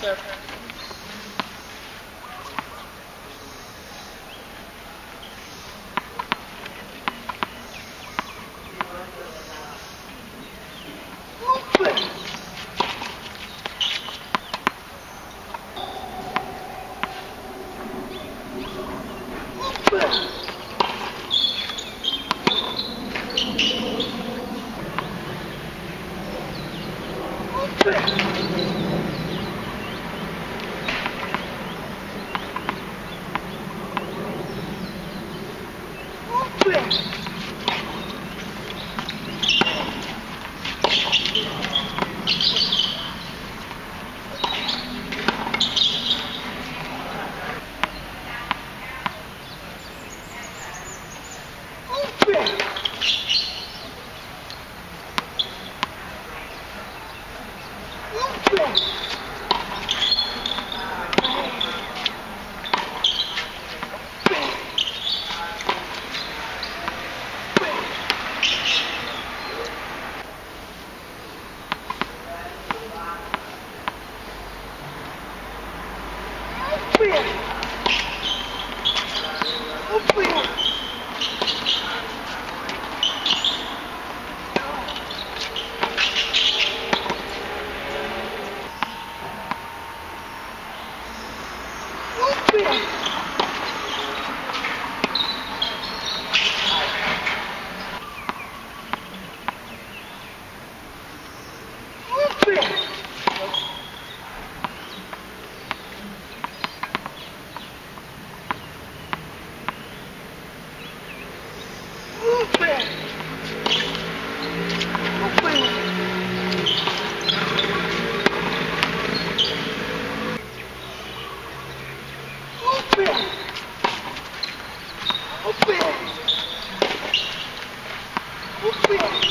sir. Thank you. Yeah. Open! O pé! O pé!